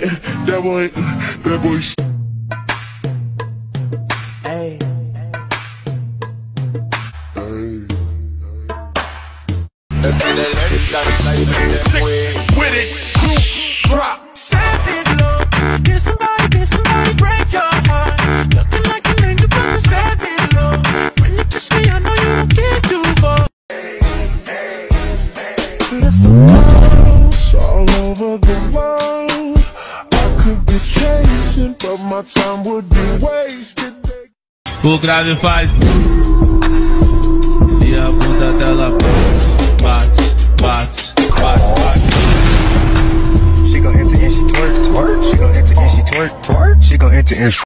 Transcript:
boy, that boy. Hey. Sick with it, crew drop. Savage love. Get somebody, get somebody, break your heart. Looking like an angel, but you're savage love. When you kiss me, I know you won't get too far. All over the world. Be chasing, but my time would be wasted. O grave faz e a bunda dela bate, bate, bate, bate. She gon' enter and she twerk, twerk. She gon' enter and she twerk, twerk. She gon' enter and